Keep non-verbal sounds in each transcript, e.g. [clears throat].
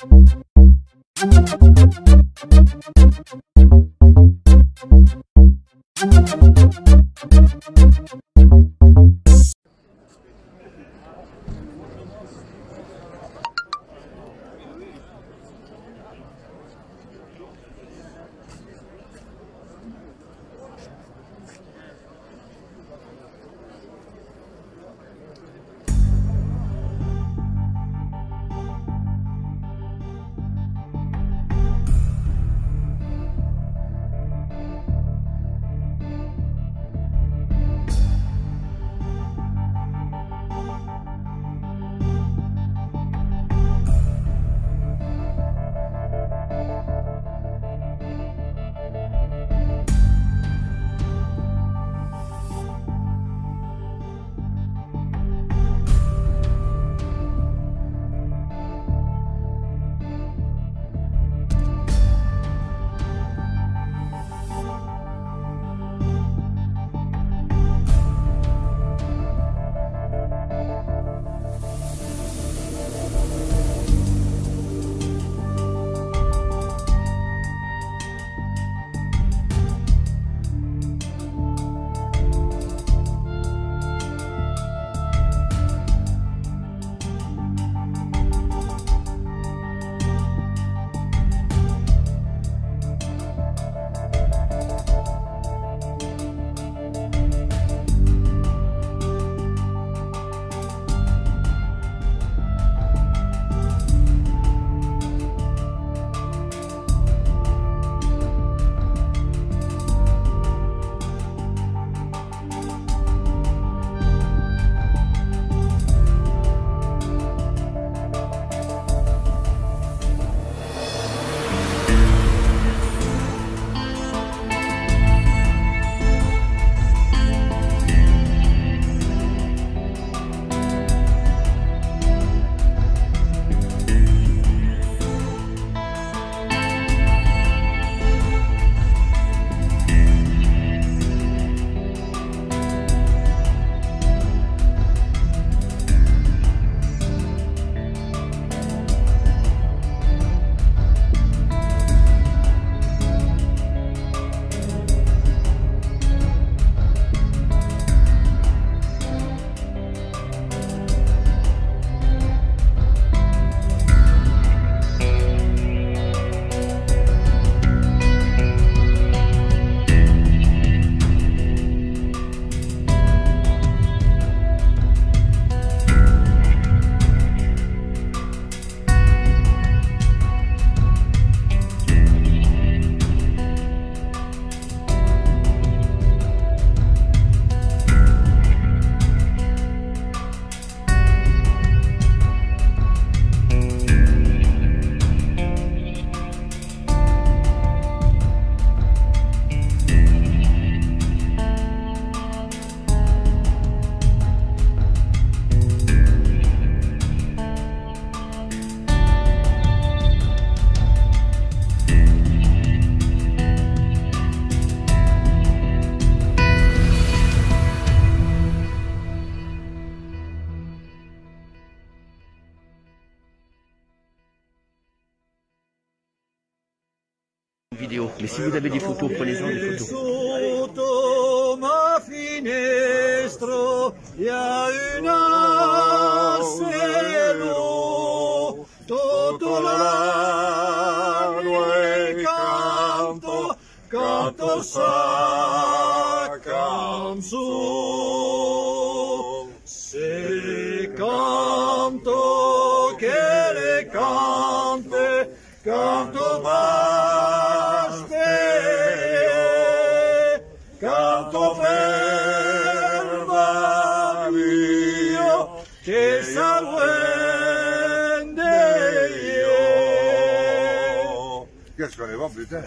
vidéo. Mais si vous avez des photos, prenez-en des photos. Sotto Qu'est-ce qu'on est bon, putain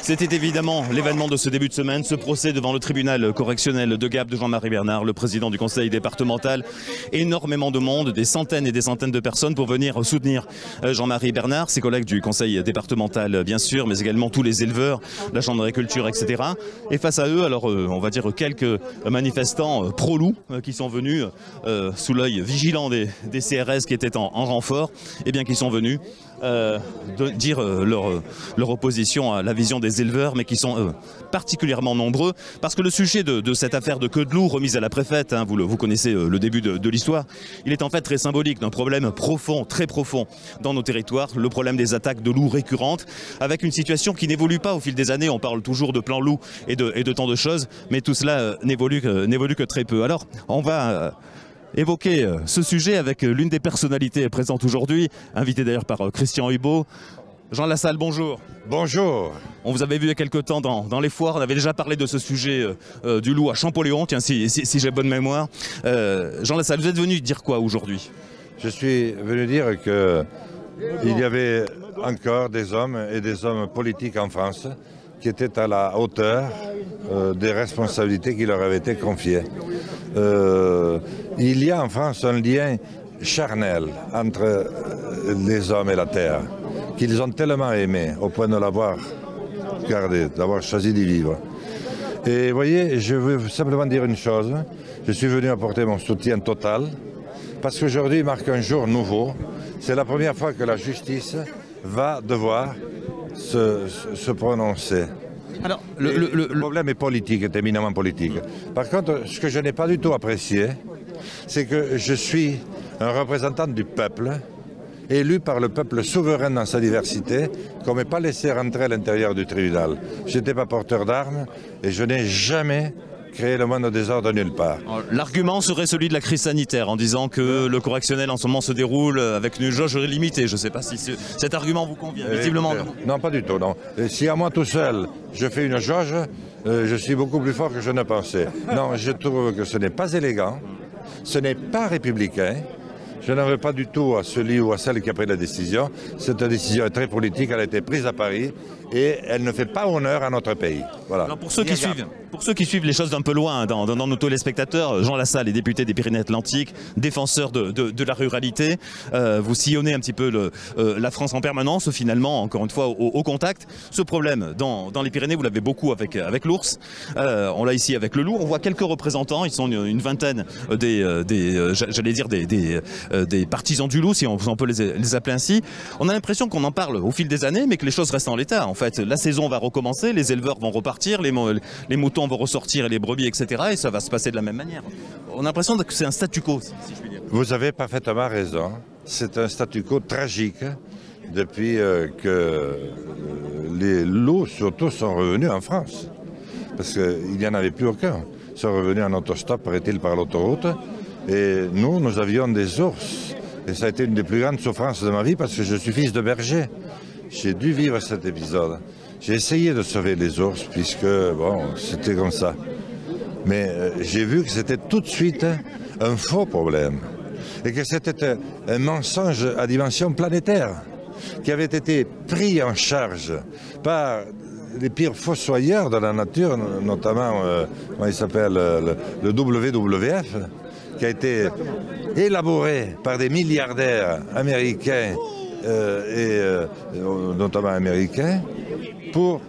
C'était évidemment l'événement de ce début de semaine, ce procès devant le tribunal correctionnel de Gap de Jean-Marie Bernard, le président du conseil départemental. Énormément de monde, des centaines et des centaines de personnes pour venir soutenir euh, Jean-Marie Bernard, ses collègues du conseil départemental bien sûr, mais également tous les éleveurs, la chambre d'agriculture, etc. Et face à eux, alors euh, on va dire quelques manifestants euh, pro-loups qui sont venus sous l'œil vigilant des, CRS qui étaient en, renfort, et eh bien qui sont venus dire leur, leur opposition à la vision des éleveurs, mais qui sont euh, particulièrement nombreux, parce que le sujet de, cette affaire de queue de loup remise à la préfète, hein, vous, vous, connaissez euh, le début de, l'histoire, il est en fait très symbolique d'un problème profond, très profond dans nos territoires, le problème des attaques de loups récurrentes, avec une situation qui n'évolue pas au fil des années, on parle toujours de plan loup et de, et de tant de choses, mais tout cela euh, n'évolue que très peu. Alors, on va évoquer ce sujet avec l'une des personnalités présentes aujourd'hui, invitée d'ailleurs par Christian Hubo, Jean Lassalle, bonjour. Bonjour. On vous avait vu il y a quelques temps dans, les foires, on avait déjà parlé de ce sujet euh, euh, du loup à Champollion, tiens, si, j'ai bonne mémoire. Euh, Jean Lassalle, vous êtes venu dire quoi aujourd'hui? Je suis venu dire que il y avait encore des hommes et des hommes politiques en France qui étaient à la hauteur des responsabilités qui leur avaient été confiées. il y a en France un lien charnel entre les hommes et la terre qu'ils ont tellement aimé au point de l'avoir gardé, d'avoir choisi d'y vivre. Et vous voyez, je veux simplement dire une chose. Je suis venu apporter mon soutien total parce qu'aujourd'hui marque un jour nouveau. C'est la première fois que la justice va devoir se, prononcer. Alors, le, problème est politique, est éminemment politique. Par contre, ce que je n'ai pas du tout apprécié, c'est que je suis un représentant du peuple élu par le peuple souverain dans sa diversité, qu'on ne m'ait pas laissé rentrer à l'intérieur du tribunal. Je n'étais pas porteur d'armes et je n'ai jamais créé le moindre désordre nulle part. L'argument serait celui de la crise sanitaire, en disant que le correctionnel en ce moment se déroule avec une jauge limitée. Je ne sais pas si cet argument vous convient. Euh, Visiblement non. Non, pas du tout. Non. si à moi tout seul, je fais une jauge, euh, je suis beaucoup plus fort que je ne pensais. Non, je trouve que ce n'est pas élégant, ce n'est pas républicain. Je n'en veux pas du tout à celui ou à celle qui a pris la décision. Cette décision est très politique, elle a été prise à Paris et elle ne fait pas honneur à notre pays. Voilà. pour ceux qui suivent, pour ceux qui suivent les choses d'un peu loin dans, nos téléspectateurs, Jean Lassalle est député des Pyrénées-Atlantiques, défenseur de, la ruralité. Euh, vous sillonnez un petit peu euh, la France en permanence, finalement, encore une fois, au, contact. Ce problème dans, les Pyrénées, vous l'avez beaucoup avec, avec l'ours. Euh, on l'a ici avec le loup. On voit quelques représentants, ils sont une, vingtaine des, des j'allais dire, des, des, partisans du loup, si on, peut les, les, appeler ainsi. On a l'impression qu'on en parle au fil des années, mais que les choses restent en l'état. Fait, la saison va recommencer, les éleveurs vont repartir, les, moutons vont ressortir et les brebis, etc. Et ça va se passer de la même manière. On a l'impression que c'est un statu quo. Vous avez parfaitement raison. C'est un statu quo tragique depuis euh, que euh, les loups, surtout, sont revenus en France. Parce qu'il n'y en avait plus aucun. Ils sont revenus en autostop, paraît-il, par l'autoroute. Et nous, nous avions des ours. Et ça a été une des plus grandes souffrances de ma vie parce que je suis fils de berger. J'ai dû vivre cet épisode. J'ai essayé de sauver les ours puisque, bon, c'était comme ça. Mais euh, j'ai vu que c'était tout de suite un faux problème et que c'était un mensonge à dimension planétaire qui avait été pris en charge par les pires fossoyeurs de la nature, notamment, euh, il s'appelle, le, le, WWF, qui a été élaboré par des milliardaires américains euh, et notamment américains, pour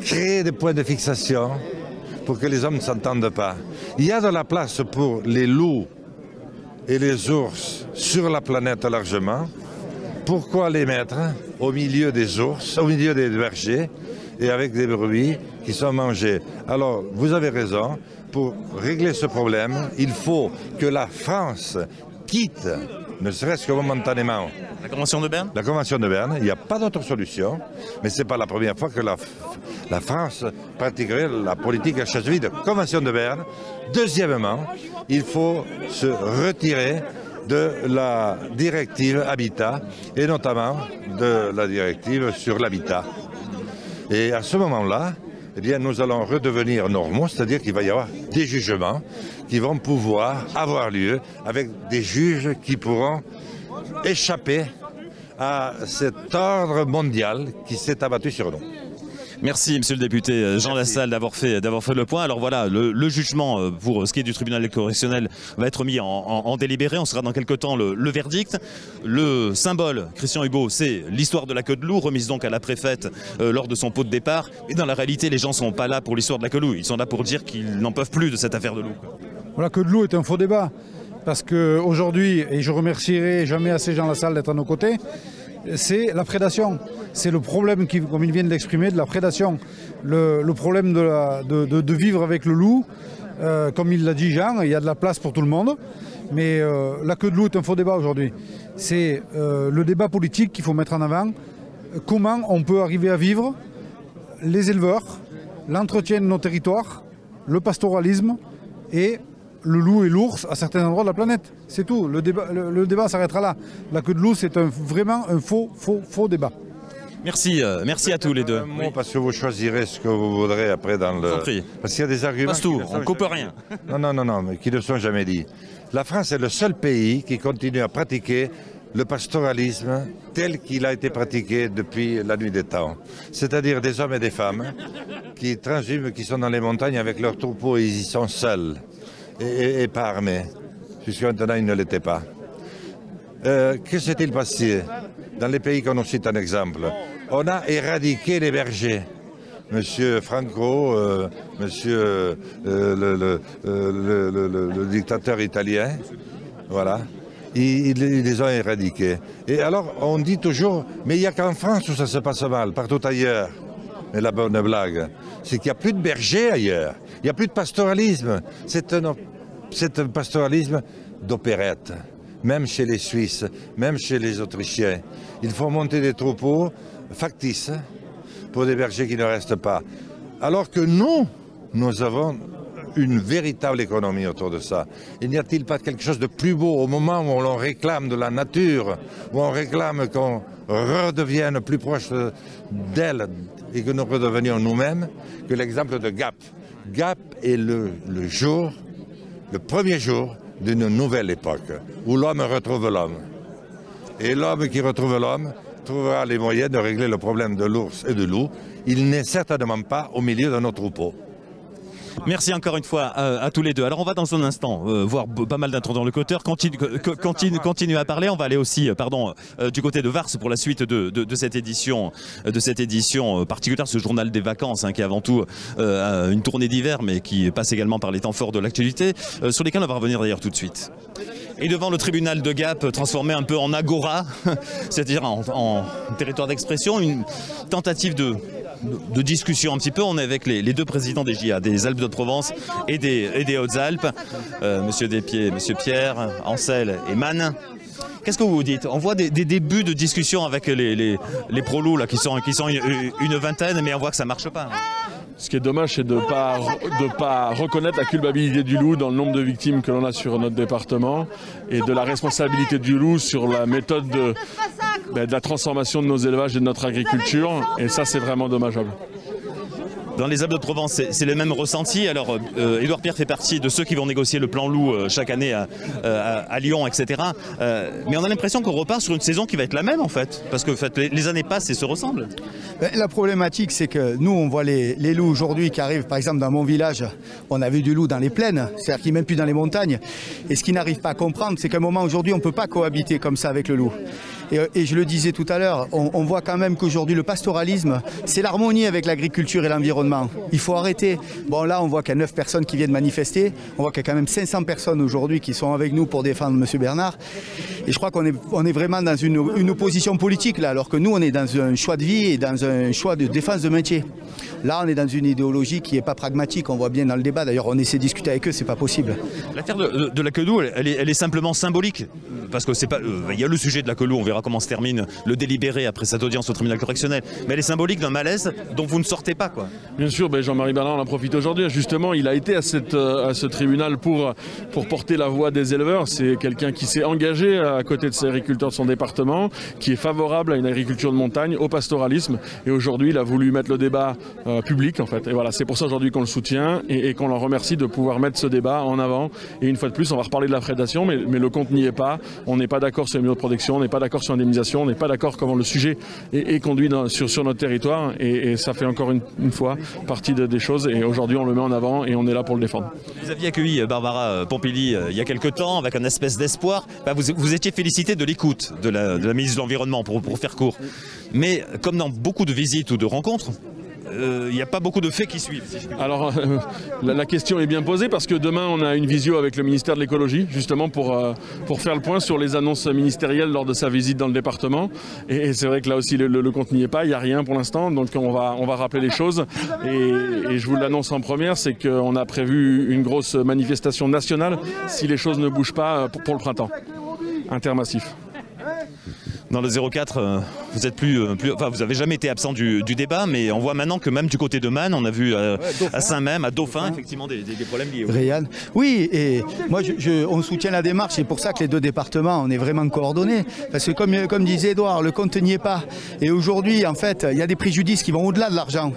créer des points de fixation pour que les hommes ne s'entendent pas. Il y a de la place pour les loups et les ours sur la planète largement. Pourquoi les mettre au milieu des ours, au milieu des bergers et avec des brebis qui sont mangés Alors, vous avez raison, pour régler ce problème, il faut que la France quitte ne serait-ce que momentanément. La Convention de Berne La Convention de Berne, il n'y a pas d'autre solution, mais ce n'est pas la première fois que la, la France pratiquerait la politique à chasse vide. Convention de Berne. Deuxièmement, il faut se retirer de la directive Habitat, et notamment de la directive sur l'habitat. Et à ce moment-là, eh bien, nous allons redevenir normaux, c'est-à-dire qu'il va y avoir des jugements qui vont pouvoir avoir lieu avec des juges qui pourront échapper à cet ordre mondial qui s'est abattu sur nous. Merci, monsieur le député euh, Jean Lassalle, d'avoir fait, le point. Alors voilà, le, le jugement euh, pour ce qui est du tribunal correctionnel va être mis en, en- en délibéré. On sera dans quelque temps le, le verdict. Le symbole, Christian Hugo, c'est l'histoire de la queue de loup, remise donc à la préfète euh, lors de son pot de départ. Et dans la réalité, les gens ne sont pas là pour l'histoire de la queue de loup. Ils sont là pour dire qu'ils n'en peuvent plus de cette affaire de loup. Voilà que de l'eau est un faux débat. Parce qu'aujourd'hui, et je remercierai jamais assez Jean Lassalle d'être à nos côtés, c'est la prédation. C'est le problème, qui, comme il vient de l'exprimer, de la prédation. Le, problème de vivre avec le loup, euh, comme il l'a dit Jean, il y a de la place pour tout le monde. Mais euh, la queue de loup est un faux débat aujourd'hui. C'est euh, le débat politique qu'il faut mettre en avant. Comment on peut arriver à vivre les éleveurs, l'entretien de nos territoires, le pastoralisme et le loup et l'ours à certains endroits de la planète. C'est tout. Le débat, le, le débat s'arrêtera là. La queue de loup, c'est un- vraiment un faux, faux, faux débat. Merci, euh, merci à tous les deux. Un mot, parce que vous choisirez ce que vous voudrez après dans le. prie. Parce qu'il y a des arguments. Passe tout, on coupe jamais- rien. Non, non, non, non, mais qui ne sont jamais dit. La France est le seul pays qui continue à pratiquer le pastoralisme tel qu'il a été pratiqué depuis la nuit des temps. C'est-à-dire des hommes et des femmes qui transhument, qui sont dans les montagnes avec leurs troupeaux et ils y sont seuls et, et- pas armés. Jusqu'à maintenant, ils ne l'étaient pas. Euh, que s'est-il passé dans les pays qu'on nous cite en exemple? On a éradiqué les bergers. Monsieur Franco, euh, monsieur euh, le, dictateur italien, voilà, ils les ont éradiqués. Et alors, on dit toujours, mais il n'y a qu'en France où ça se passe mal, partout ailleurs. Mais la bonne blague, c'est qu'il n'y a plus de bergers ailleurs. Il n'y a plus de pastoralisme. C'est un, pastoralisme d'opérette. Même chez les Suisses, même chez les Autrichiens. Ils font monter des troupeaux factices pour des bergers qui ne restent pas. Alors que nous, nous avons une véritable économie autour de ça. Il n'y a-t-il pas quelque chose de plus beau au moment où on réclame de la nature, où on réclame qu'on redevienne plus proche d'elle et que nous redevenions nous-mêmes, que l'exemple de Gap. Gap est le, jour, le premier jour d'une nouvelle époque, où l'homme retrouve l'homme. Et l'homme qui retrouve l'homme trouvera les moyens de régler le problème de l'ours et de loup. Il n'est certainement pas au milieu de nos troupeaux. Merci encore une fois à, tous les deux. Alors on va dans un instant euh, voir pas mal d'interlocuteurs. Continue, co- continue, continue à parler. On va aller aussi, euh, pardon, euh, du côté de Vars pour la suite de, de- cette édition, de cette édition particulière, ce journal des vacances, hein, qui est avant tout une tournée d'hiver, mais qui passe également par les temps forts de l'actualité, sur lesquels on va revenir d'ailleurs tout de suite. Et devant le tribunal de Gap, transformé un peu en agora, [laughs] c'est-à-dire en territoire d'expression, une tentative de, de, discussion un petit peu. On est avec les, deux présidents des JA, des Alpes de Provence et des, Hautes-Alpes, euh, Monsieur Despieds, Monsieur Pierre, Ansel et Mann. Qu'est-ce que vous dites? On voit des, débuts de discussion avec les, les, les prolos là, qui sont, qui sont une, vingtaine, mais on voit que ça marche pas. Ce qui est dommage, c'est de ne pas, de pas reconnaître la culpabilité du loup dans le nombre de victimes que l'on a sur notre département et de la responsabilité du loup sur la méthode de, ben, de la transformation de nos élevages et de notre agriculture. Et ça, c'est vraiment dommageable. Dans les Alpes de Provence, c'est le même ressenti. Alors, euh, Édouard Pierre fait partie de ceux qui vont négocier le plan loup euh, chaque année à, euh, à- à Lyon, etc. Euh, mais on a l'impression qu'on repart sur une saison qui va être la même, en fait. Parce que en fait, les, les années passent et se ressemblent. Ben, La problématique, c'est que nous, on voit les, les loups aujourd'hui qui arrivent, par exemple, dans mon village, on a vu du loup dans les plaines, c'est-à-dire qu'il n'est même plus dans les montagnes. Et ce qu'ils n'arrivent pas à comprendre, c'est qu'à un moment aujourd'hui, on ne peut pas cohabiter comme ça avec le loup. Et, euh, et je le disais tout à l'heure, on, voit quand même qu'aujourd'hui, le pastoralisme, c'est l'harmonie avec l'agriculture et l'environnement. Il faut arrêter. Bon, là, on voit qu'il y a 9 personnes qui viennent manifester. On voit qu'il y a quand même 500 personnes aujourd'hui qui sont avec nous pour défendre M. Bernard. Et je crois qu'on est, vraiment dans une, opposition politique, là, alors que nous, on est dans un choix de vie et dans un choix de défense de métier. Là, on est dans une idéologie qui n'est pas pragmatique. On voit bien dans le débat. D'ailleurs, on essaie de discuter avec eux, c'est pas possible. L'affaire de, de- la queue loup, elle, elle est simplement symbolique. Parce que c'est pas. euh, Il y a le sujet de la loup, on verra comment se termine le délibéré après cette audience au tribunal correctionnel. Mais elle est symbolique d'un malaise dont vous ne sortez pas, quoi. Bien sûr, Jean-Marie Bernard en profite aujourd'hui. Justement, il a été à, cette, euh, à ce tribunal pour, pour porter la voix des éleveurs. C'est quelqu'un qui s'est engagé à côté de ses agriculteurs de son département, qui est favorable à une agriculture de montagne, au pastoralisme. Et aujourd'hui, il a voulu mettre le débat euh, public, en fait. Et voilà, c'est pour ça aujourd'hui qu'on le soutient et, qu'on leur remercie de pouvoir mettre ce débat en avant. Et une fois de plus, on va reparler de la prédation, mais le compte n'y est pas. On n'est pas d'accord sur les mesures de protection, on n'est pas d'accord sur l'indemnisation, on n'est pas d'accord comment le sujet est, conduit sur, notre territoire. Et, ça fait encore une, fois partie de- des choses. Et aujourd'hui, on le met en avant et on est là pour le défendre. Vous aviez accueilli euh, Barbara euh, Pompili euh, il y a quelque temps avec un espèce d'espoir. Vous, vous étiez félicité de l'écoute de la, ministre de l'Environnement, pour, faire court. Mais comme dans beaucoup de visites ou de rencontres, il n'y a pas beaucoup de faits qui suivent. Alors, euh, la, question est bien posée parce que demain, on a une visio avec le ministère de l'écologie, justement pour, euh, pour faire le point sur les annonces ministérielles lors de sa visite dans le département. Et, c'est vrai que là aussi, le, le- compte n'y est pas, il n'y a rien pour l'instant, donc on va, on va rappeler les choses. Et, je vous l'annonce en première, c'est qu'on a prévu une grosse manifestation nationale si les choses ne bougent pas euh, pour, pour le printemps. Intermassif. Dans le 04, euh, vous êtes plus, euh, plus, enfin, vous avez jamais été absent du, du débat, mais on voit maintenant que même du côté de Man, on a vu euh, à Saint-Même, à Dauphin, effectivement des, des- des problèmes liés. Rayane. Oui, et moi, je- je- on soutient la démarche. C'est pour ça que les deux départements, on est vraiment coordonnés. Parce que comme, comme disait Edouard, le compte n'y est pas. Et aujourd'hui, en fait, il y a des préjudices qui vont au-delà de l'argent.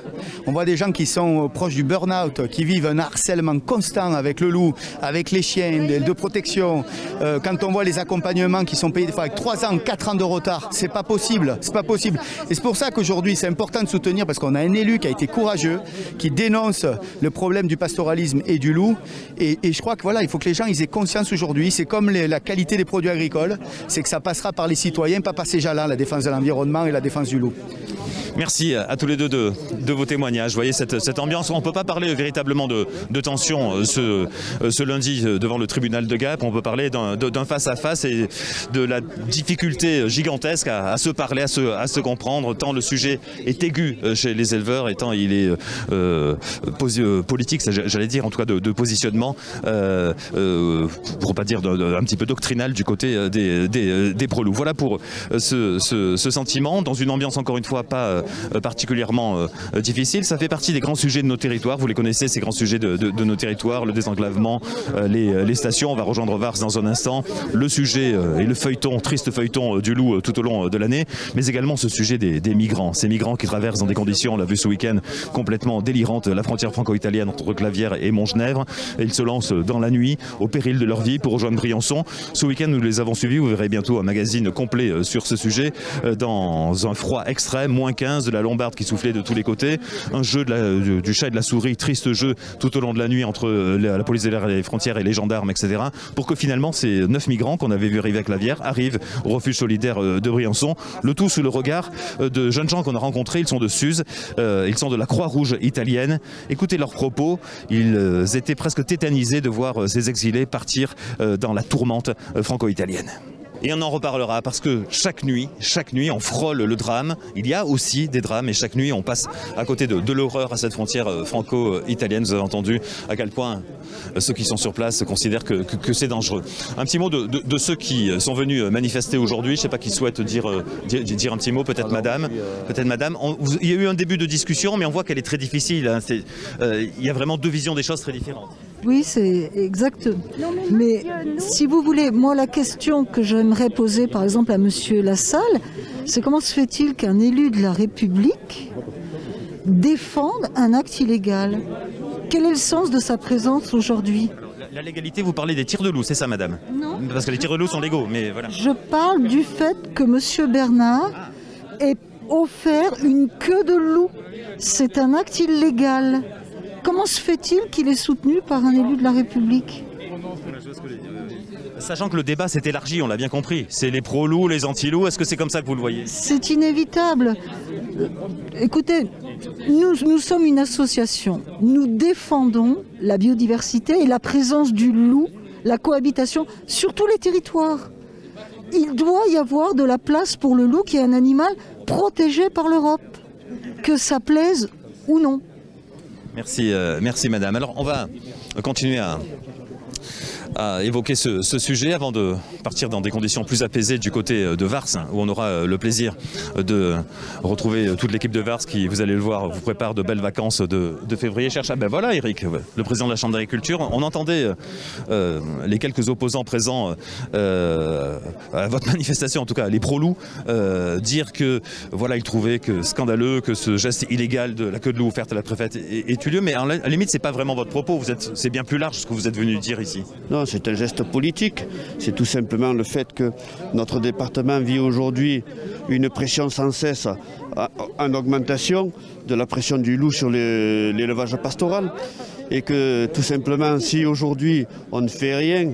On voit des gens qui sont proches du burn-out, qui vivent un harcèlement constant avec le loup, avec les chiens de, de protection. Euh, quand on voit les accompagnements qui sont payés des fois avec 3 ans, 4 ans de retard, c'est pas possible. C'est pas possible. Et c'est pour ça qu'aujourd'hui, c'est important de soutenir parce qu'on a un élu qui a été courageux, qui dénonce le problème du pastoralisme et du loup. Et, je crois que voilà, il faut que les gens ils aient conscience aujourd'hui. C'est comme la qualité des produits agricoles, c'est que ça passera par les citoyens, pas par ces gens-là, la défense de l'environnement et la défense du loup. Merci à tous les deux de, vos témoignages. Vous voyez cette, ambiance. On ne peut pas parler véritablement de, tension euh, ce, euh, ce lundi euh, devant le tribunal de Gap. On peut parler d'un face-à-face et de la difficulté gigantesque à, se parler, à se, à se comprendre, tant le sujet est aigu chez les éleveurs et tant il est politique, j'allais dire, en tout cas de, positionnement, euh, euh, pour pas dire un petit peu doctrinal du côté des, des. Voilà pour ce, sentiment, dans une ambiance encore une fois pas particulièrement euh, difficile. Ça fait partie des grands sujets de nos territoires. Vous les connaissez, ces grands sujets de, nos territoires, le désenclavement, euh, les, stations. On va rejoindre Vars dans un instant. Le sujet euh, et le feuilleton, triste feuilleton euh, du loup euh, tout au long euh, de l'année, mais également ce sujet des, migrants. Ces migrants qui traversent dans des conditions, on l'a vu ce week-end, complètement délirantes, la frontière franco-italienne entre Clavière et Montgenèvre. Ils se lancent dans la nuit, au péril de leur vie, pour rejoindre Briançon. Ce week-end, nous les avons suivis. Vous verrez bientôt un magazine complet euh, sur ce sujet, euh, dans un froid extrême, moins 15, de la lombarde qui soufflait de tous les côtés. Un jeu de la- du, chat et de la souris, triste jeu tout au long de la nuit entre euh, la, la police des l'air et les frontières et les gendarmes, etc. Pour que finalement ces neuf migrants qu'on avait vu arriver à Clavière arrivent au refuge solidaire euh, de Briançon. Le tout sous le regard euh, de jeunes gens qu'on a rencontrés. Ils sont de Suse, euh, ils sont de la Croix-Rouge italienne. Écoutez leurs propos. Ils euh, étaient presque tétanisés de voir euh, ces exilés partir euh, dans la tourmente euh, franco-italienne. Et on en reparlera parce que chaque nuit, chaque nuit, on frôle le drame. Il y a aussi des drames et chaque nuit, on passe à côté de, de l'horreur à cette frontière euh, franco-italienne. Vous avez entendu à quel point euh, ceux qui sont sur place considèrent que, que- que c'est dangereux. Un petit mot de, de- de ceux qui euh, sont venus manifester aujourd'hui. Je ne sais pas qui souhaite dire, dire, dire un petit mot, peut-être madame. Peut-être madame. On- il y a eu un début de discussion, mais on voit qu'elle est très difficile. hein. Euh, il y a vraiment deux visions des choses très différentes. Oui, c'est exact. Mais si vous voulez, moi, la question que j'aimerais poser, par exemple, à Monsieur Lassalle, c'est comment se fait-il qu'un élu de la République défende un acte illégal? Quel est le sens de sa présence aujourd'hui? La, la légalité, vous parlez des tirs de loup, c'est ça madame? Non. Parce que les tirs de loup sont légaux, mais voilà. Je parle du fait que Monsieur Bernard ait offert une queue de loup. C'est un acte illégal. Comment se fait-il qu'il est soutenu par un élu de la République Sachant que le débat s'est élargi, on l'a bien compris. C'est les pro-loups, les anti-loups. Est-ce que c'est comme ça que vous le voyez? C'est inévitable. Euh, Écoutez, nous, nous sommes une association. Nous défendons la biodiversité et la présence du loup, la cohabitation sur tous les territoires. Il doit y avoir de la place pour le loup qui est un animal protégé par l'Europe, que ça plaise ou non. Merci, euh, merci madame. Alors on va continuer à, à évoquer ce, sujet avant de partir dans des conditions plus apaisées du côté euh, de Vars, où on aura euh, le plaisir de retrouver euh, toute l'équipe de Vars qui, vous allez le voir, vous prépare de belles vacances de, février. Cherche à... Ben voilà Eric, le président de la Chambre d'agriculture. On entendait les quelques opposants présents à votre [laughs] manifestation, en tout cas les pro-loups, dire que voilà, ils trouvaient que scandaleux que ce geste illégal de la queue de loup offerte à la préfète ait, eu lieu, mais à la limite, c'est pas vraiment votre propos. C'est bien plus large ce que vous êtes venu dire ici. C'est un geste politique. C'est tout simplement le fait que notre département vit aujourd'hui une pression sans cesse en augmentation de la pression du loup sur l'élevage pastoral. Et que tout simplement, si aujourd'hui on ne fait rien,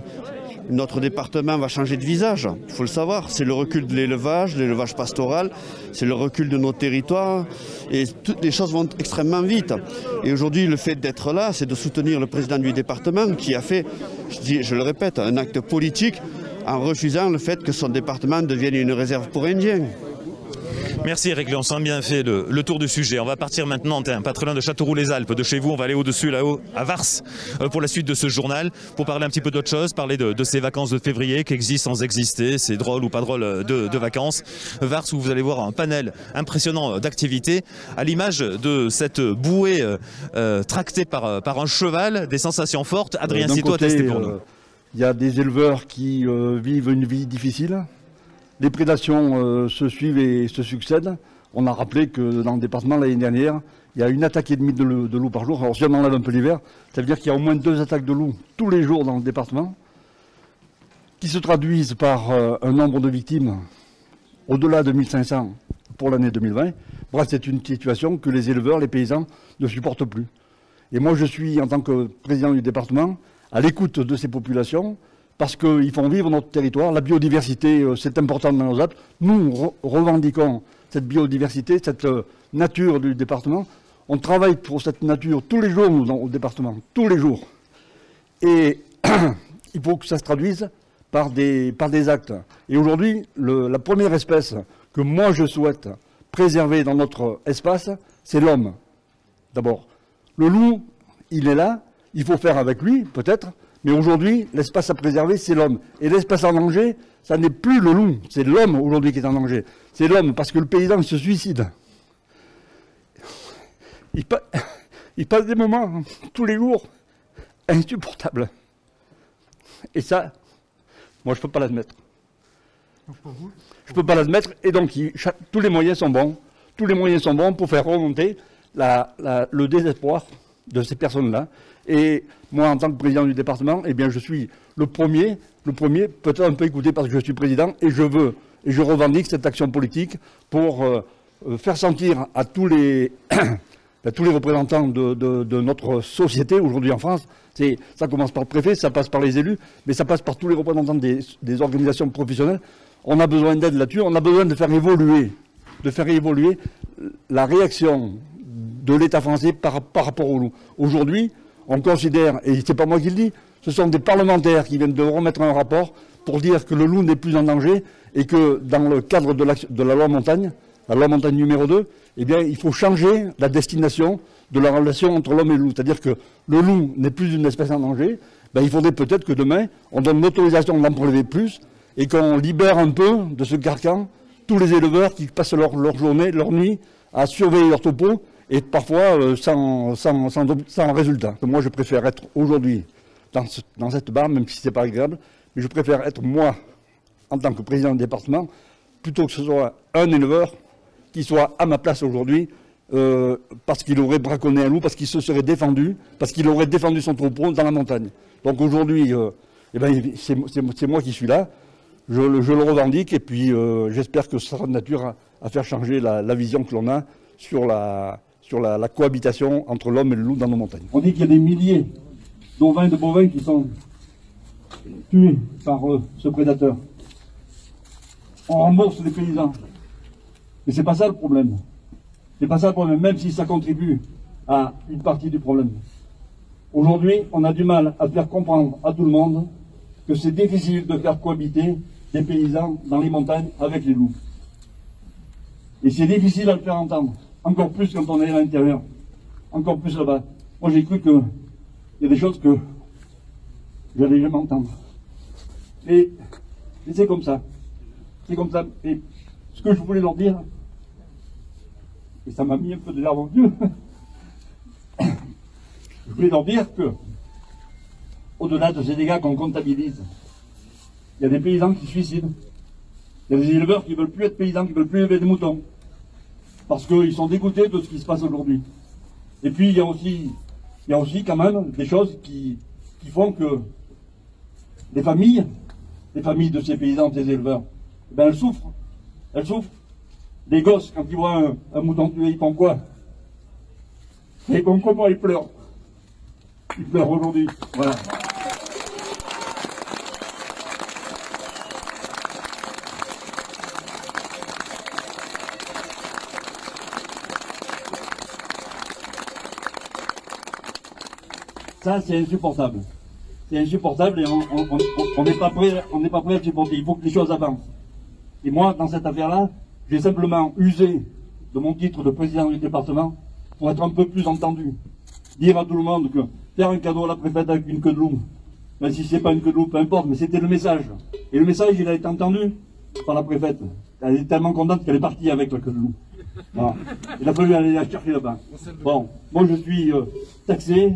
notre département va changer de visage. Il faut le savoir. C'est le recul de l'élevage, l'élevage pastoral, c'est le recul de nos territoires. Et toutes les choses vont extrêmement vite. Et aujourd'hui, le fait d'être là, c'est de soutenir le président du département qui a fait, je, je le répète, un acte politique en refusant le fait que son département devienne une réserve pour Indiens. Merci Eric Léon, on a bien fait le, le tour du sujet. On va partir maintenant, pas très loin de Châteauroux-les-Alpes, de chez vous, on va aller au-dessus là-haut, à Vars, euh, pour la suite de ce journal, pour parler un petit peu d'autre chose, parler de, de ces vacances de février qui existent sans exister, c'est drôle ou pas drôle euh, de, de vacances. Vars où vous allez voir un panel impressionnant euh, d'activités, à l'image de cette bouée euh, tractée par, par un cheval, des sensations fortes. Adrien Cito a testé pour nous. Il y a des éleveurs qui euh, vivent une vie difficile. Les prédations euh, se suivent et se succèdent. On a rappelé que dans le département l'année dernière, il y a une attaque et demie de, loup- loups par jour. Alors si on enlève un peu l'hiver, ça veut dire qu'il y a au moins deux attaques de loups tous les jours dans le département, qui se traduisent par euh, un nombre de victimes au-delà de 1500 pour l'année 2020. Bref, c'est une situation que les éleveurs, les paysans ne supportent plus. Et moi, je suis, en tant que président du département, à l'écoute de ces populations, parce qu'ils font vivre notre territoire. La biodiversité, euh, c'est important dans nos Alpes. Nous re- revendiquons cette biodiversité, cette euh, nature du département. On travaille pour cette nature tous les jours, nous, au département, tous les jours. Et [clears throat] il faut que ça se traduise par des, actes. Et aujourd'hui, la première espèce que moi je souhaite préserver dans notre espace, c'est l'homme. D'abord, le loup, il est là, il faut faire avec lui, peut-être, mais aujourd'hui, l'espace à préserver, c'est l'homme. Et l'espace en danger, ça n'est plus le loup, c'est l'homme aujourd'hui qui est en danger. C'est l'homme, parce que le paysan se suicide. Il, pa- il passe des moments, tous les jours, insupportables. Et ça, moi, je ne peux pas l'admettre. Je ne peux pas l'admettre, et donc il- tous les moyens sont bons. Tous les moyens sont bons pour faire remonter la- la- le désespoir de ces personnes-là. Et moi, en tant que président du département, eh bien, je suis le premier, le premier, peut-être un peu écouté parce que je suis président, et je veux, et je revendique cette action politique pour euh, euh, faire sentir à tous les, [coughs] à tous les représentants de, de- notre société aujourd'hui en France, ça commence par le préfet, ça passe par les élus, mais ça passe par tous les représentants des, des organisations professionnelles. On a besoin d'aide là-dessus, on a besoin de faire évoluer, de faire évoluer la réaction de l'État français par, par rapport au loup. Aujourd'hui, on considère, et ce n'est pas moi qui le dis, ce sont des parlementaires qui viennent de remettre un rapport pour dire que le loup n'est plus en danger et que dans le cadre de, la loi montagne, la loi montagne numéro 2, eh il faut changer la destination de la relation entre l'homme et le loup. C'est-à-dire que le loup n'est plus une espèce en danger, ben, il faudrait peut-être que demain, on donne l'autorisation d'en prélever plus et qu'on libère un peu de ce carcan tous les éleveurs qui passent leur, leur journée, leur nuit à surveiller leur topo et parfois euh, sans, résultat. Moi, je préfère être aujourd'hui dans, ce- dans cette barre, même si ce n'est pas agréable, mais je préfère être moi, en tant que président du département, plutôt que ce soit un éleveur qui soit à ma place aujourd'hui euh, parce qu'il aurait braconné un loup, parce qu'il se serait défendu, parce qu'il aurait défendu son troupeau dans la montagne. Donc aujourd'hui, euh, eh ben, c'est moi qui suis là, je, le- revendique et puis j'espère que ça sera de nature à, faire changer la vision que l'on a sur, la, sur la, cohabitation entre l'homme et le loup dans nos montagnes. On dit qu'il y a des milliers d'ovins et de bovins qui sont tués par euh, ce prédateur. On rembourse les paysans. Mais c'est pas ça le problème. C'est pas ça le problème, même si ça contribue à une partie du problème. Aujourd'hui, on a du mal à faire comprendre à tout le monde que c'est difficile de faire cohabiter des paysans dans les montagnes avec les loups. Et c'est difficile à le faire entendre. Encore plus quand on est à l'intérieur. Encore plus là-bas. Moi, j'ai cru que il y a des choses que j'allais jamais entendre. Et, et c'est comme ça. C'est comme ça. Et ce que je voulais leur dire, et ça m'a mis un peu de larmes aux yeux, [laughs] je voulais leur dire que, au-delà de ces dégâts qu'on comptabilise, il y a des paysans qui se suicident. Il y a des éleveurs qui veulent plus être paysans, qui veulent plus élever des moutons. Parce qu'ils sont dégoûtés de ce qui se passe aujourd'hui. Et puis il y a aussi, il y a aussi quand même des choses qui, qui font que les familles, les familles de ces paysans, de ces éleveurs, eh ben elles souffrent. Elles souffrent. Les gosses, quand ils voient un, un mouton tué, ils font quoi? Ils font comment Ils pleurent? Ils pleurent aujourd'hui. Voilà. Ça, c'est insupportable. C'est insupportable et on n'est pas prêt, on n'est pas prêt à supporter. Il faut que les choses avancent. Et moi, dans cette affaire-là, j'ai simplement usé de mon titre de président du département pour être un peu plus entendu. Dire à tout le monde que faire un cadeau à la préfète avec une queue de loup, même si c'est pas une queue de loup, peu importe, mais c'était le message. Et le message, il a été entendu par la préfète. Elle est tellement contente qu'elle est partie avec la queue de loup. Voilà. Il a fallu aller la chercher là-bas. Bon, moi je suis euh, taxé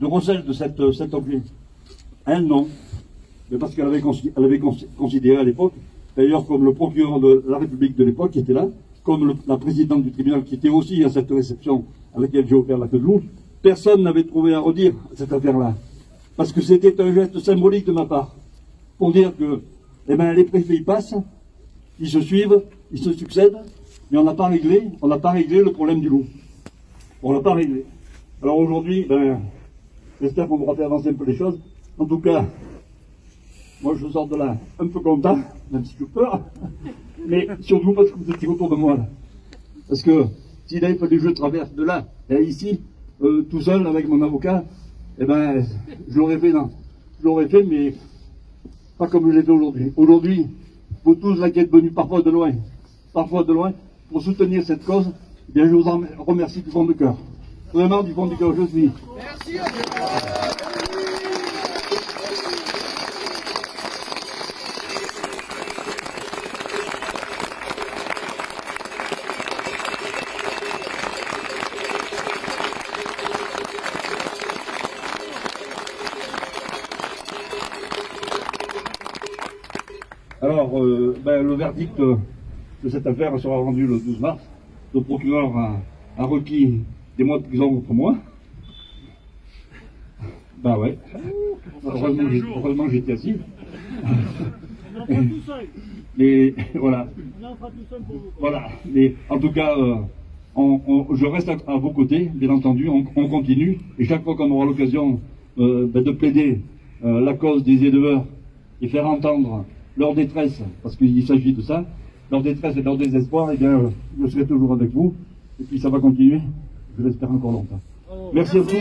de recel de cette, euh, cet objet. Elle, non. Mais parce qu'elle avait, considéré à l'époque, d'ailleurs comme le procureur de la République de l'époque qui était là, comme la présidente du tribunal qui était aussi à cette réception à laquelle j'ai offert la queue de loup, personne n'avait trouvé à redire cette affaire-là. Parce que c'était un geste symbolique de ma part. Pour dire que eh ben, les préfets passent, ils se suivent, ils se succèdent, mais on n'a pas réglé, on n'a pas réglé le problème du loup. On l'a pas réglé. Alors aujourd'hui, ben, j'espère qu'on pourra faire avancer un peu les choses. En tout cas, moi je sors de là un peu content, même si j'ai peur, mais surtout parce que vous étiez autour de moi. Là. Parce que s'il avait fallu que je traverse de là à ici, euh, tout seul avec mon avocat, eh ben, je l'aurais fait, non. Je l'aurais fait, mais pas comme je l'ai fait aujourd'hui. Aujourd'hui, vous tous là qui êtes venus parfois de loin, parfois de loin, pour soutenir cette cause, eh bien, je vous en remercie du fond du cœur. Du fond du je suis. Merci. Alors, euh, ben, le verdict de cette affaire sera rendu le 12 mars. Le procureur a, a requis des mois de prison contre moi. Bah ouais. Heureusement, j'étais assis. Mais [laughs] voilà. Voilà. Mais en tout cas, euh, on, on, je reste à, à, vos côtés, bien entendu. On, on continue. Et chaque fois qu'on aura l'occasion euh, ben de plaider euh, la cause des éleveurs et faire entendre leur détresse, parce qu'il s'agit de ça, leur détresse et leur désespoir, eh bien, je serai toujours avec vous. Et puis ça va continuer, je l'espère encore longtemps. Merci à tous.